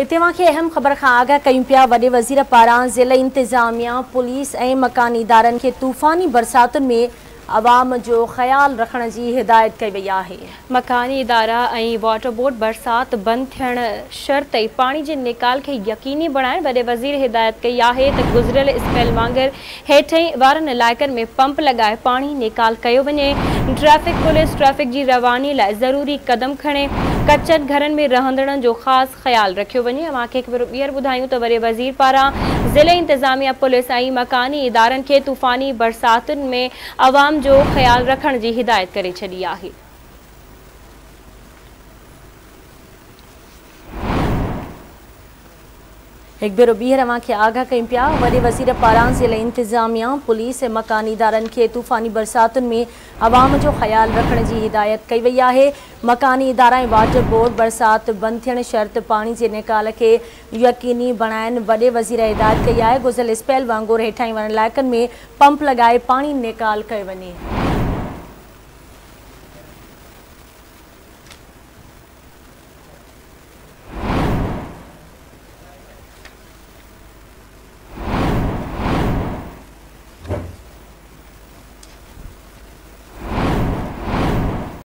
इतेवांखे अहम ख़बर खां आगाह कयूं पिया वॾे वज़ीर पारां ज़िला इंतिज़ामिया पुलिस ऐं मकानी इदारनि खे तूफ़ानी बरसाति में आवाम जो ख़्यालु रखण जी हिदायत कई वई आहे मकानी इदारा ऐं वॉटरबोट برسات بند थियणु शर्त ई पाणी जे नेकाल खे यकीनी बणाए वॾे वज़ीर हिदायत कई आहे त गुज़िरियल स्पैल वांगुरु हेठें वारनि में पंप लॻाए पाणी नेकाल कयो ट्रैफ़िक पुलिस ट्रैफ़िक जी रवानी लाइ ज़रूरी क़दम कचनि घरनि में रहंदड़नि जो ख़ासि ख़्यालु रखियो वञे ॿीहर ॿुधायूं त वरी वज़ीर पारां ज़िले इंतिज़ामिया पुलिस ऐं मकानी इदारनि खे तूफ़ानी बरसातुनि में आवाम जो ख़्यालु रखण जी हिदायत करे छॾी आहे एक भेरों ॿीहर तव्हांखे आगाह कयूं पिया वे वज़ीर पारां जिले इंतजामिया पुलिस मकानी इदारनि के तूफ़ानी बरसात में आवाम जो ख्याल रखने की हिदायत कई वही है मकानी इदारा वाटर बोर्ड बरसात बंद थियण शर्त पानी के निकाल के यकीनी बणाइनि वे वज़ीर हिदायत कई है गुजल स्पेल वांगुरु हेठाहीं वन इलाक में पंप लगाए पानी निकाल कर वे